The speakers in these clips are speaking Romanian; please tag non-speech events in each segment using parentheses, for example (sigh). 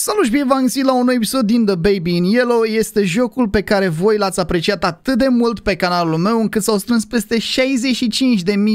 Salut și bine v-am găsit la un nou episod din The Baby in Yellow. Este jocul pe care voi l-ați apreciat atât de mult pe canalul meu încât s-au strâns peste 65.000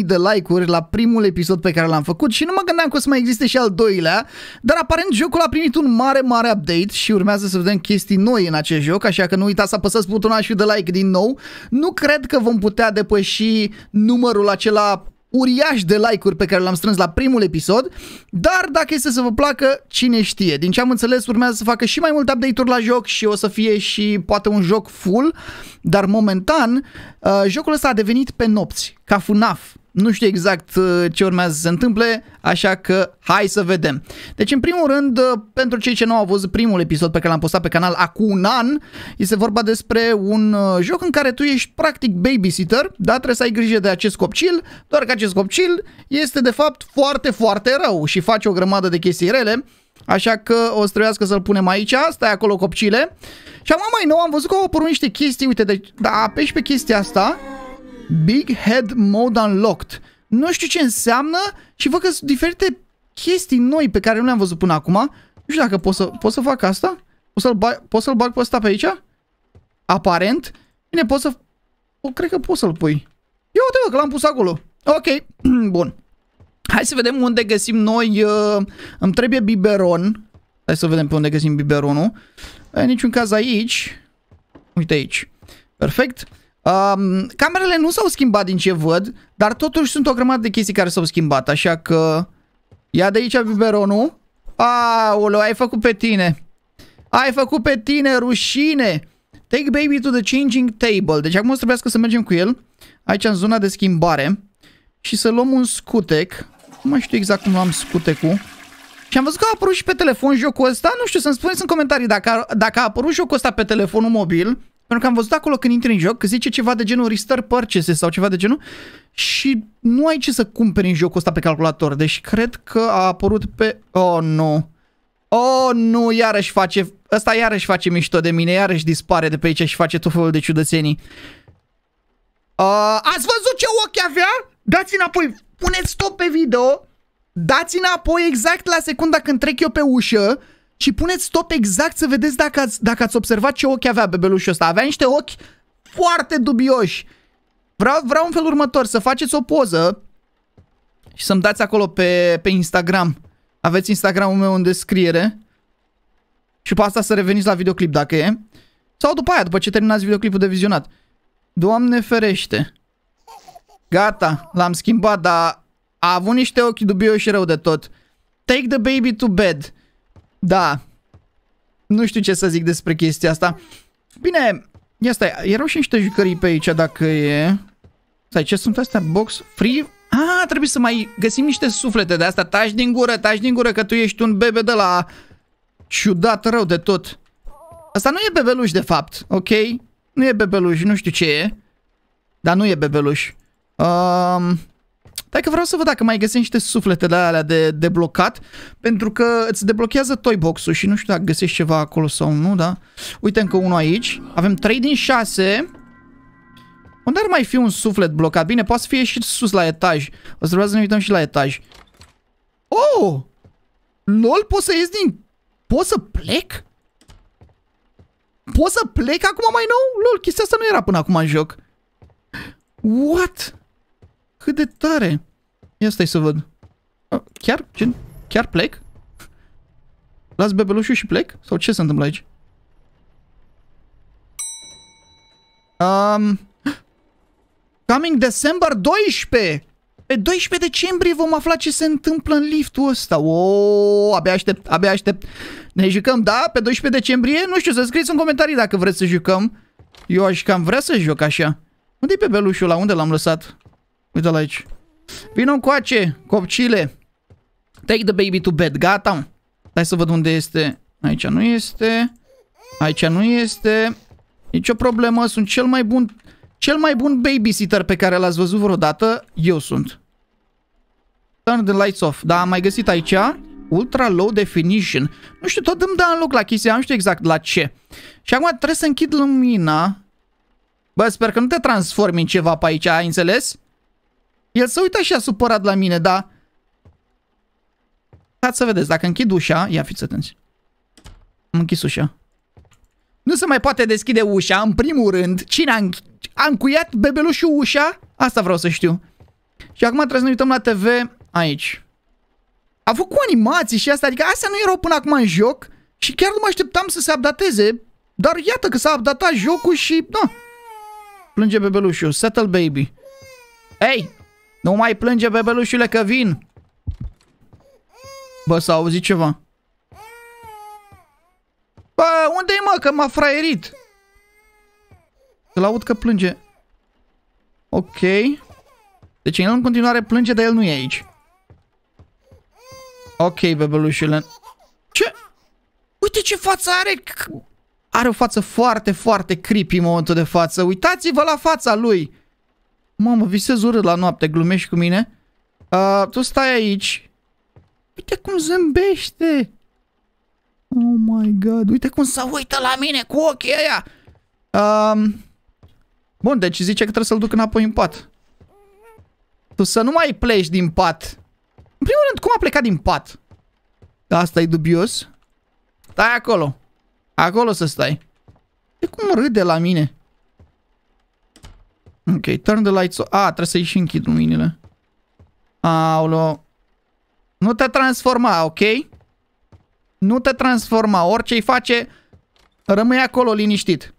de like-uri la primul episod pe care l-am făcut și nu mă gândeam că o să mai existe și al doilea, dar aparent jocul a primit un mare, mare update și urmează să vedem chestii noi în acest joc, așa că nu uitați să apăsați butonul de like din nou. Nu cred că vom putea depăși numărul acela uriaș de like-uri pe care l-am strâns la primul episod, dar dacă este să vă placă, cine știe. Din ce am înțeles, urmează să facă și mai multe update-uri la joc și o să fie și poate un joc full, dar momentan uh, jocul ăsta a devenit pe nopți, ca FNAF. Nu știu exact uh, ce urmează să se întâmple, așa că hai să vedem. Deci, în primul rând, uh, pentru cei ce nu au văzut primul episod pe care l-am postat pe canal acum un an, este vorba despre un uh, joc în care tu ești practic babysitter, da? Trebuie să ai grijă de acest copil, doar că acest copil este de fapt foarte, foarte rău și face o grămadă de chestii rele, așa că o să trebuiască să-l punem aici, stai acolo copcile. Și acum mai nou am văzut că au apărut niște chestii, uite, deci, da, apeși pe chestia asta, Big Head Mode Unlocked. Nu știu ce înseamnă și văd că sunt diferite chestii noi pe care nu le-am văzut până acum. Nu știu dacă pot să, pot să fac asta. Pot să-l bag, pot să bag pe ăsta pe aici? Aparent. Bine, pot să... O, cred că pot să-l pui. Ia uite că l-am pus acolo. Ok, (clears throat) bun. Hai să vedem unde găsim noi... Uh, îmi trebuie biberon. Hai să vedem pe unde găsim biberonul. În niciun caz aici. Uite aici. Perfect. Um, camerele nu s-au schimbat din ce văd, dar totuși sunt o grămadă de chestii care s-au schimbat, așa că ia de aici biberonul. Aoleu, ai făcut pe tine. Ai făcut pe tine, rușine. Take baby to the changing table. Deci acum o să trebuiască să mergem cu el aici în zona de schimbare și să luăm un scutec. Nu mai știu exact cum luam scutecul. Și am văzut că a apărut și pe telefon jocul ăsta. Nu știu, să-mi spuneți în comentarii dacă a, dacă a apărut jocul ăsta pe telefonul mobil pentru că am văzut acolo când intri în joc că zice ceva de genul Restore Purchases sau ceva de genul și nu ai ce să cumperi în jocul ăsta pe calculator. Deci cred că a apărut pe... Oh, nu. Oh, nu, iarăși face... Ăsta iarăși face mișto de mine, iarăși dispare de pe aici și face tot felul de ciudățenii. Uh, ați văzut ce ochi avea? Dați înapoi, puneți stop pe video, dați înapoi exact la secunda când trec eu pe ușă și puneți stop exact să vedeți dacă ați, dacă ați observat ce ochi avea bebelușul ăsta. Avea niște ochi foarte dubioși. Vreau, vreau în felul următor, să faceți o poză și să-mi dați acolo pe, pe Instagram. Aveți Instagramul meu în descriere. Și pe asta să reveniți la videoclip dacă e. Sau după aia, după ce terminați videoclipul de vizionat. Doamne ferește. Gata, l-am schimbat, dar a avut niște ochi dubioși rău de tot. Take the baby to bed. Da. Nu știu ce să zic despre chestia asta. Bine, ia stai, erau și niște jucării pe aici dacă e... Stai, ce sunt astea? Box free? Ah, trebuie să mai găsim niște suflete de asta. Taci din gură, taci din gură că tu ești un bebe de la... Ciudat rău de tot. Asta nu e bebeluș de fapt, ok? Nu e bebeluș, nu știu ce e. Dar nu e bebeluș. Um, dacă vreau să văd dacă mai găsești niște sufletele alea de, de blocat, pentru că îți deblochează toybox-ul și nu știu dacă găsești ceva acolo sau nu, da? Uite încă unul aici. Avem 3 din 6. Unde ar mai fi un suflet blocat? Bine, poate să fie și sus la etaj. O să trebuia să ne uităm și la etaj. Oh! LOL, pot să ies din... Pot să plec? Pot să plec acum mai nou? LOL, chestia asta nu era până acum în joc. What? Cât de tare! Ia stai să văd. Chiar? Ce? Chiar plec? Las bebelușul și plec? Sau ce se întâmplă aici? Um, coming December 12! Pe 12 decembrie vom afla ce se întâmplă în liftul ăsta. O, abia aștept, abia aștept. Ne jucăm, da? Pe 12 decembrie? Nu știu, să scrieți în comentarii dacă vreți să jucăm. Eu aș cam vrea să joc așa. Unde-i pe belușul ăla? Unde l-am lăsat? Uite-l aici. Vino încoace, copcile. Take the baby to bed. Gata. Hai să văd unde este. Aici nu este. Aici nu este. Nici o problemă. Sunt cel mai bun cel mai bun babysitter pe care l-ați văzut vreodată. Eu sunt. Turn the lights off. Da, am mai găsit aici. Ultra low definition. Nu știu, tot îmi dă în loc la chestia, nu știu exact la ce. Și acum trebuie să închid lumina. Bă, sper că nu te transformi în ceva pe aici, ai înțeles? El se uită așa supărat la mine, dar... Stați să vedeți, dacă închid ușa... Ia fiți atenți. Am închis ușa. Nu se mai poate deschide ușa, în primul rând. Cine a, înch a încuiat bebelușul ușa? Asta vreau să știu. Și acum trebuie să ne uităm la TV aici. A făcut animații și asta, adică astea nu erau până acum în joc și chiar nu mă așteptam să se updateze, dar iată că s-a updatat jocul și, da, plânge bebelușul, settle baby. Ei, nu mai plânge bebelușule că vin. Bă, s-a auzit ceva. Bă, unde-i mă, că m-a fraierit? Îl aud că plânge. Ok. Deci el în continuare plânge, dar el nu e aici. Ok, bebelușule. Ce? Uite ce față are! Are o față foarte, foarte creepy în momentul de față. Uitați-vă la fața lui! Mamă, visez urât la noapte, glumești cu mine? Uh, tu stai aici. Uite cum zâmbește! Oh my god, uite cum se uită la mine cu ochii ăia! Um, bun, deci zice că trebuie să-l duc înapoi în pat. Tu să nu mai pleci din pat. În primul rând, cum a plecat din pat? Asta e dubios. Stai acolo. Acolo să stai. E cum râde la mine. Ok, turn the lights off. Ah, trebuie să-i și închid luminile. Aolo. Nu te transforma, ok? Nu te transforma. Orice-i face, rămâi acolo liniștit.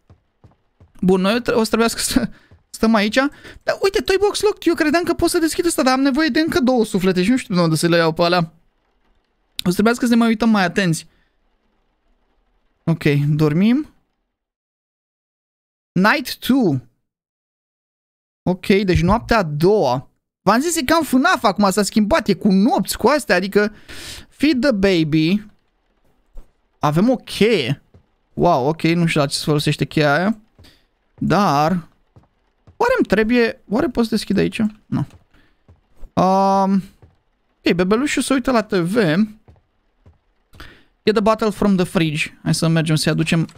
Bun, noi o să trebuiască să (laughs) stăm aici. Dar uite, Toy Box Locked. Eu credeam că pot să deschid asta, dar am nevoie de încă două suflete și nu știu de unde să le iau pe alea. O să trebuiască să ne mai uităm mai atenți. Ok, dormim. Night 2. Ok, deci noaptea a doua. V-am zis, e cam FNAF acum, s-a schimbat, e cu nopți, cu astea, adică Feed the baby. Avem o cheie. Wow, ok, nu știu la ce se folosește cheia aia. Dar... Oare îmi trebuie... Oare poți deschide aici? Nu. Um, ok, bebelușul se uită la TV. Get the bottle from the fridge. Hai să mergem să-i aducem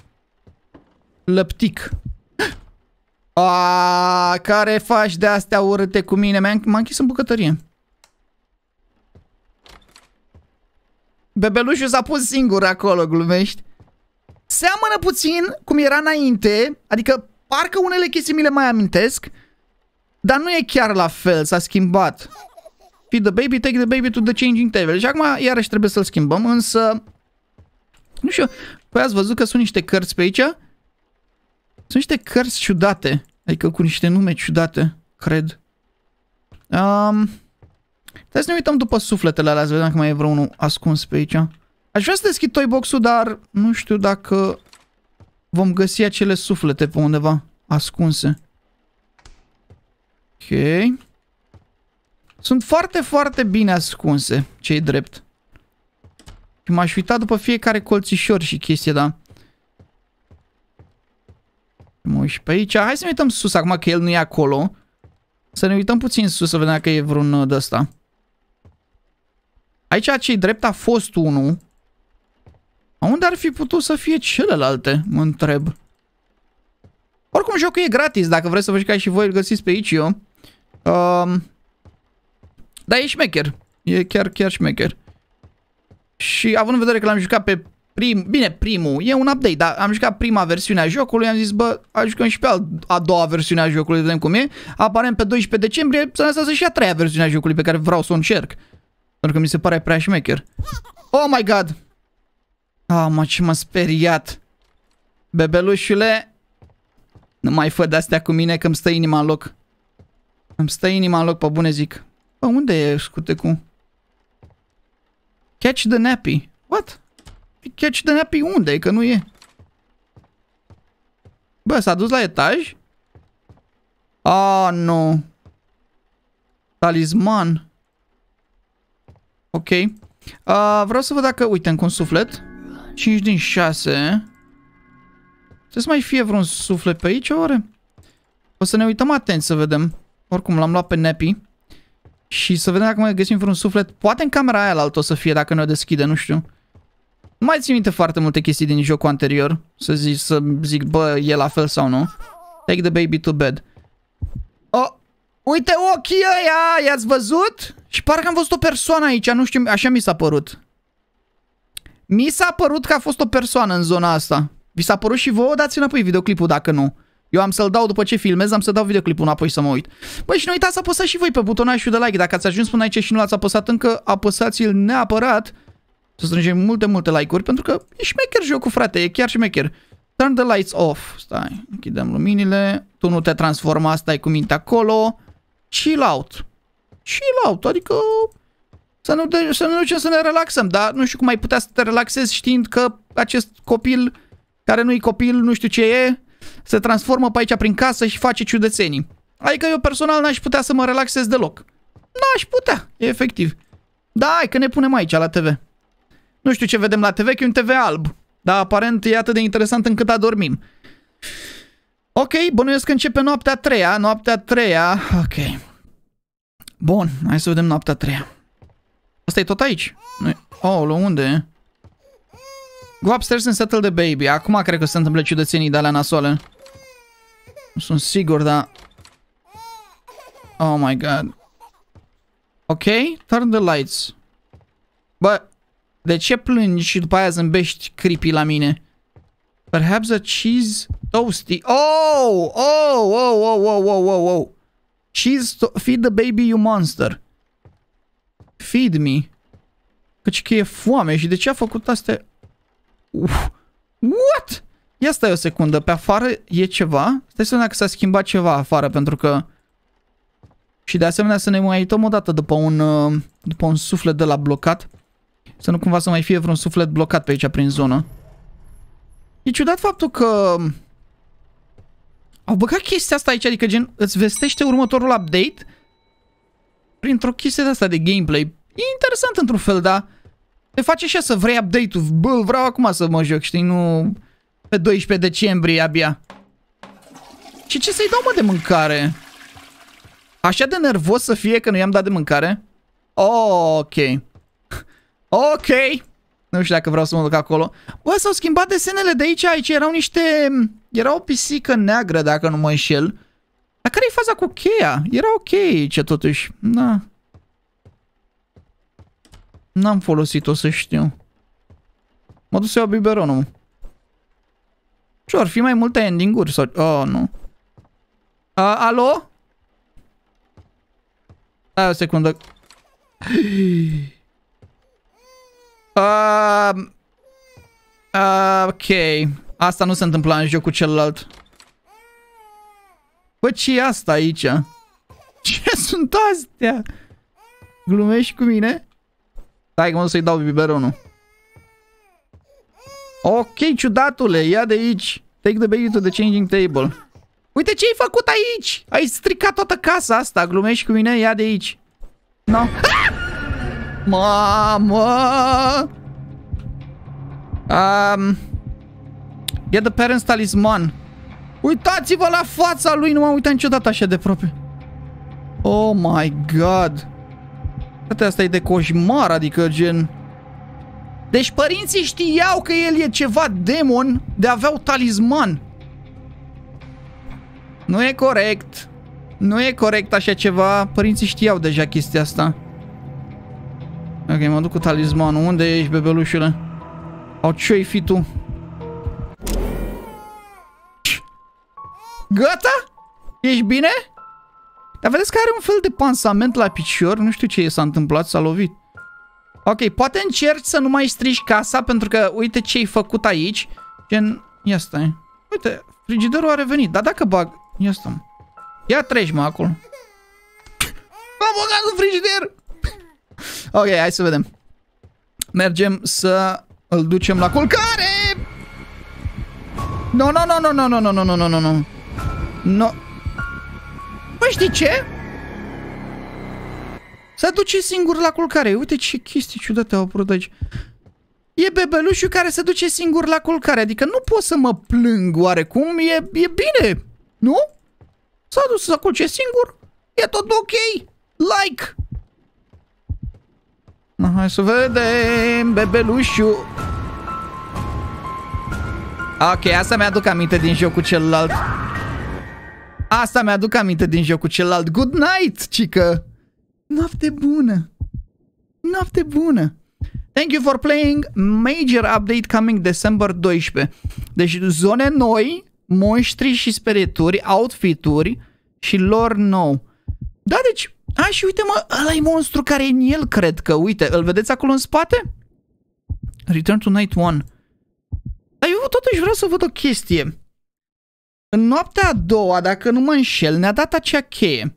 lăptic. A, care faci de astea urâte cu mine? M-a închis în bucătărie. Bebelușul s-a pus singur acolo, glumești. Seamănă puțin cum era înainte, adică parcă unele chestii mi le mai amintesc, dar nu e chiar la fel, s-a schimbat. Feed the baby, take the baby to the changing table. Și acum iarăși trebuie să-l schimbăm, însă... Nu știu, păi ați văzut că sunt niște cărți pe aici? Sunt niște cărți ciudate. Adică cu niște nume ciudate, cred. Um, Trebuie să ne uităm după sufletele alea, să vedem dacă mai e vreunul ascuns pe aici. Aș vrea să deschid toy box-ul, dar nu știu dacă vom găsi acele suflete pe undeva ascunse. Ok. Sunt foarte, foarte bine ascunse, cei drept. Și m-aș uita după fiecare colțișor și chestie, da. Mă uit pe aici. Hai să ne uităm sus acum că el nu e acolo. Să ne uităm puțin sus să vedem dacă e vreun uh, de ăsta. Aici cei drept a fost unul. Unde ar fi putut să fie celelalte? Mă întreb. Oricum jocul e gratis, dacă vreți să vă jucați și voi îl găsiți pe aici eu. Um, dar e șmecher. E chiar, chiar șmecher. Și având în vedere că l-am jucat pe prim, bine, primul, e un update, dar am jucat prima versiune a jocului, am zis, bă, jucăm și pe a doua versiune a jocului, vedem cum e. Aparent pe 12 decembrie să lăsați și a treia versiune a jocului pe care vreau să o încerc. Pentru că mi se pare prea șmecher. Oh my god! Ah, mă, ce m-a speriat. Bebelușule, nu mai fă de-astea cu mine că îmi stă inima în loc. Îmi stă inima în loc, pe bune zic. Bă, unde e cu? Catch the nappy. What? Catch the nappy unde e? Că nu e. Bă, s-a dus la etaj? Ah, nu. Talisman. Ok. Uh, vreau să văd dacă, uite, încă un suflet. 5 din 6. Trebuie să mai fie vreun suflet pe aici, oare? O să ne uităm atent să vedem. Oricum, l-am luat pe Nepi. Și să vedem dacă mai găsim vreun suflet. Poate în camera aia la altă o să fie, dacă ne o deschide, nu știu. Nu mai țin minte foarte multe chestii din jocul anterior. Să zic, să zic, bă, e la fel sau nu. Take the baby to bed. Oh, uite ochii ăia, i-ați văzut? Și parcă am văzut o persoană aici, nu știu, așa mi s-a părut. Mi s-a părut că a fost o persoană în zona asta. Vi s-a părut și vouă? Dați înapoi videoclipul dacă nu. Eu am să-l dau după ce filmez, am să dau videoclipul înapoi să mă uit. Băi, și nu uitați să apăsați și voi pe butonașul de like. Dacă ați ajuns până aici și nu l-ați apăsat încă, apăsați-l neapărat. Să strângem multe, multe like-uri, pentru că e șmecher jocul, frate, e chiar șmecher. Turn the lights off. Stai, închidem luminile. Tu nu te transforma, stai cu mintea acolo. Chill out. Chill out, adică să nu, de, să nu ducem să ne relaxăm, dar nu știu cum ai putea să te relaxezi știind că acest copil, care nu-i copil, nu știu ce e, se transformă pe aici prin casă și face ciudățenii. Adică eu personal n-aș putea să mă relaxez deloc. N-aș putea, efectiv. Da, hai că ne punem aici la TV. Nu știu ce vedem la TV, că e un TV alb. Dar aparent e atât de interesant încât adormim. Ok, bănuiesc că începe noaptea a treia. Noaptea a treia, ok. Bun, hai să vedem noaptea a treia. Asta e tot aici. Oh, la unde? Go upstairs and settle the baby. Acum cred că se întâmplă ciudățenii de alea nasoale. Nu sunt sigur, dar... Oh my god. Ok, turn the lights. Bă, de ce plângi și după aia zâmbești creepy la mine? Perhaps a cheese toasty. Oh! Oh! Oh! Oh! Oh! Oh! Oh! oh. Cheese Feed the baby, you monster. Feed me. Căci că e foame și de ce a făcut astea? Uf. What? Ia stai o secundă, pe afară e ceva? Stai să vedem că s-a schimbat ceva afară, pentru că... Și de asemenea să ne mai uităm o dată după un, uh, după un suflet de la blocat. Să nu cumva să mai fie vreun suflet blocat pe aici prin zonă. E ciudat faptul că... Au băgat chestia asta aici, adică gen îți vestește următorul update printr-o chestie de asta de gameplay. E interesant într-un fel, dar te face așa să vrei update-ul. Bă, vreau acum să mă joc, știi, nu pe 12 decembrie abia. Și ce să-i dau, mă, de mâncare? Așa de nervos să fie că nu i-am dat de mâncare? Oh, ok. Ok. Nu știu dacă vreau să mă duc acolo. Bă, s-au schimbat desenele de aici. Aici erau niște... Era o pisică neagră, dacă nu mă înșel. Dar care-i faza cu cheia? Era ok ce totuși. Da. N-am folosit-o să știu. Mă duc să iau biberonul. Și ar fi mai multe ending-uri sau... Oh, nu. A, alo? Hai o secundă. Uh, uh, ok. Asta nu se întâmpla în jocul celălalt. Bă, ce e asta aici? (laughs) Ce sunt astea? Glumești cu mine? Stai că mă să-i dau biberonul. Ok, ciudatule, ia de aici. Take the baby to the changing table. Uite ce ai făcut aici! Ai stricat toată casa asta, glumești cu mine? Ia de aici. No. Ah! Mamă! Um, get the parents talisman. Uitați-vă la fața lui, nu m-am uitat niciodată așa de aproape. Oh my god. Frate, asta e de coșmar, adică gen... Deci părinții știau că el e ceva demon de aveau talisman. Nu e corect. Nu e corect așa ceva. Părinții știau deja chestia asta. Ok, mă duc cu talismanul. Unde ești, bebelușule? Au ce-ai fi tu? Gata? Ești bine? Dar vedeți că are un fel de pansament la picior. Nu știu ce s-a întâmplat, s-a lovit. Ok, poate încerci să nu mai strici casa pentru că uite ce ai făcut aici. Gen, ia stai. Uite, frigiderul a revenit. Dar dacă bag... Ia stai. Ia treci, mă, acolo. Am băgat în frigider! Ok, hai să vedem. Mergem să îl ducem la culcare! No, no, no, no, no, no, no, no, no, no, no. No. Păi știi ce? Se duce singur la culcare. Uite ce chestii ciudate au apărut aici. E bebelușul care se duce singur la culcare. Adică nu pot să mă plâng oarecum. E, e bine. Nu? S-a dus să culce singur. E tot ok. Like. Hai să vedem bebelușul. Ok, asta mi-aduc aminte din jocul celălalt. Asta mi-aduc aminte din jocul celălalt. Good night, cică! Noapte bună! Noapte bună! Thank you for playing. Major update coming December 12. Deci zone noi, monștri și sperieturi, outfituri și lor nou. Da, deci... A, și uite mă, ăla e monstru care e în el, cred că. Uite, îl vedeți acolo în spate? Return to Night 1. Dar eu totuși vreau să văd o chestie. În noaptea a doua, dacă nu mă înșel, ne-a dat acea cheie.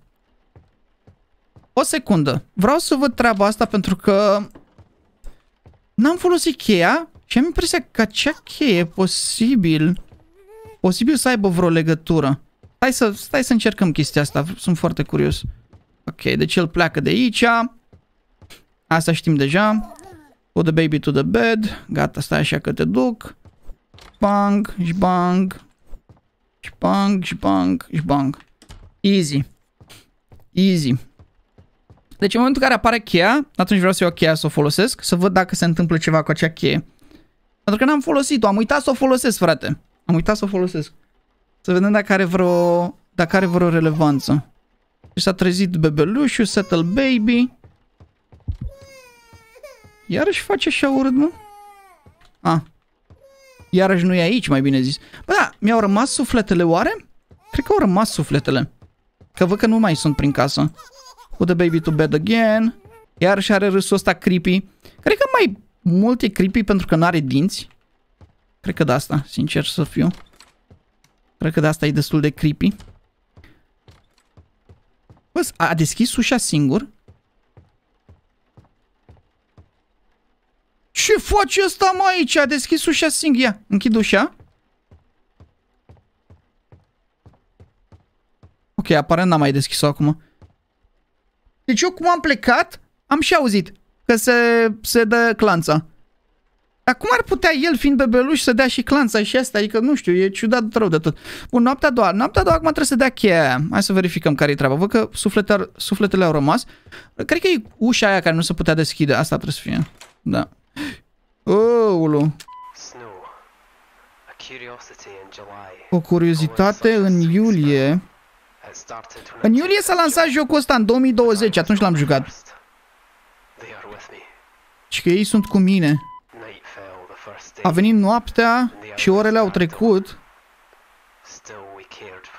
O secundă. Vreau să văd treaba asta pentru că n-am folosit cheia și am impresia că acea cheie posibil posibil să aibă vreo legătură. Stai să, stai să încercăm chestia asta, sunt foarte curios. Ok, deci el pleacă de aici. Asta știm deja. Put the baby to the bed. Gata, stai așa că te duc. Bang, bang. Bang, bang, bang. Easy. Easy. Deci în momentul în care apare cheia, atunci vreau să iau cheia să o folosesc, să văd dacă se întâmplă ceva cu acea cheie. Pentru că n-am folosit-o, am uitat să o folosesc, frate. Am uitat să o folosesc. Să vedem dacă are vreo, dacă are vreo relevanță. Și s-a trezit bebelușul, settle baby. Iarăși face așa urât, mă? A. Iarăși nu e aici, mai bine zis. Bă, da, mi-au rămas sufletele, oare? Cred că au rămas sufletele. Că văd că nu mai sunt prin casă. Put the baby to bed again. Iarăși are râsul ăsta creepy. Cred că mai mult e creepy pentru că nu are dinți. Cred că de asta, sincer să fiu. Cred că de asta e destul de creepy. Bă, a deschis ușa singur? Ce face ăsta mai aici? A deschis ușa singur. Ia, închid ușa. Ok, aparent n-am mai deschis-o acum. Deci eu cum am plecat, am și auzit că se, se dă clanța. Dar cum ar putea el, fiind bebeluș, să dea și clanța și asta? Adică, nu știu, e ciudat rău de tot. Bun, noaptea a doua. Noaptea a doua acum trebuie să dea cheia Hai să verificăm care e treaba. Văd că sufletele, sufletele au rămas. Cred că e ușa aia care nu se putea deschide. Asta trebuie să fie. Da. Oulu. O curiozitate în iulie. În iulie s-a lansat jocul ăsta în 2020, atunci l-am jucat. Și că ei sunt cu mine. A venit noaptea și orele au trecut,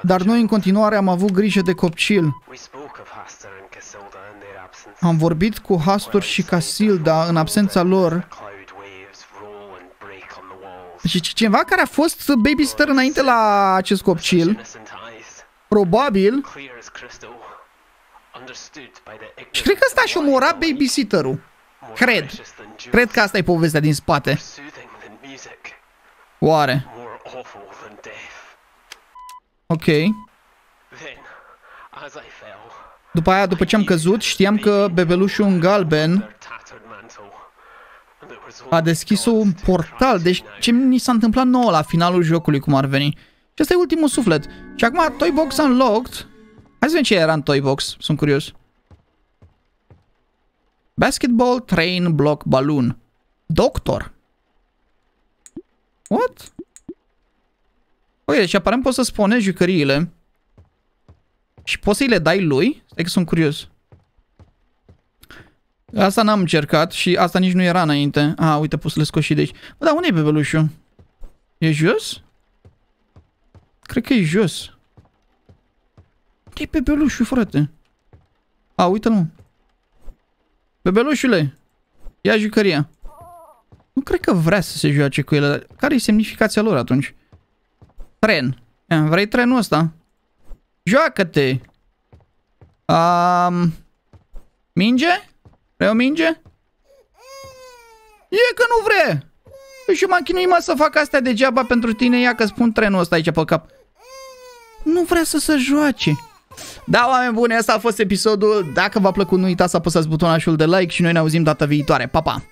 dar noi în continuare am avut grijă de copcil. Am vorbit cu Hastur și Casilda în absența lor. Deci cineva care a fost babysitter înainte la acest copcil, probabil, și cred că ăsta și omora babysitterul. Cred. Cred că asta e povestea din spate. Oare? Ok. După aia, după ce am căzut, știam că bebelușul în galben a deschis un portal. Deci ce mi s-a întâmplat nouă la finalul jocului, cum ar veni. Și ăsta e ultimul suflet. Și acum Toy Box Unlocked. Hai să vedem ce era în Toy Box. Sunt curios. Basketball Train Block Balloon. Doctor. What? Ok, deci aparent poți să spune jucăriile. Și poți să-i le dai lui? Stai că sunt curios. Asta n-am încercat și asta nici nu era înainte. A, uite, poți să le scoți și de aici. Bă, dar unde e bebelușul? E jos? Cred că e jos. Unde e bebelușul, frate? A, uite-l, Bebelușule, ia jucăria. Nu cred că vrea să se joace cu ele. Care e semnificația lor atunci? Tren. Ia, vrei trenul ăsta? Joacă-te! Um, minge? Vrei o minge? E că nu vrea! Și m-am chinuit mă să fac astea degeaba pentru tine, ia că spun trenul ăsta aici pe cap. Nu vrea să se joace. Da, oameni buni, asta a fost episodul. Dacă v-a plăcut, nu uitați să apăsați butonul de like și noi ne auzim data viitoare. Pa, pa!